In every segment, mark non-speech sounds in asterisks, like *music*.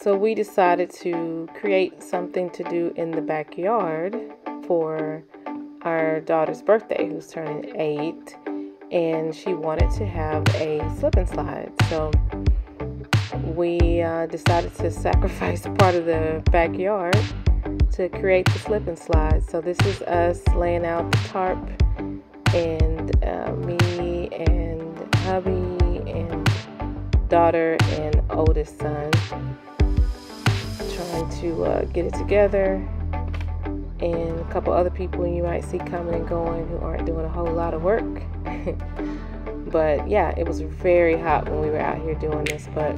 So we decided to create something to do in the backyard for our daughter's birthday, who's turning eight, and she wanted to have a slip and slide. So we uh, decided to *laughs* sacrifice a part of the backyard to create the slip and slide. So this is us laying out the tarp, and uh, me and hubby and daughter and oldest son to uh, get it together. And a couple other people you might see coming and going who aren't doing a whole lot of work. *laughs* but yeah, it was very hot when we were out here doing this, but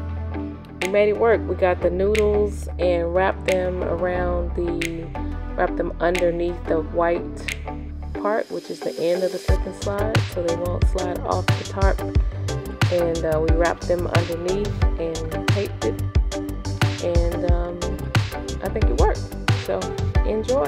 we made it work. We got the noodles and wrapped them around the, wrapped them underneath the white part, which is the end of the slip and slide, so they won't slide off the tarp. And uh, we wrapped them underneath and So enjoy.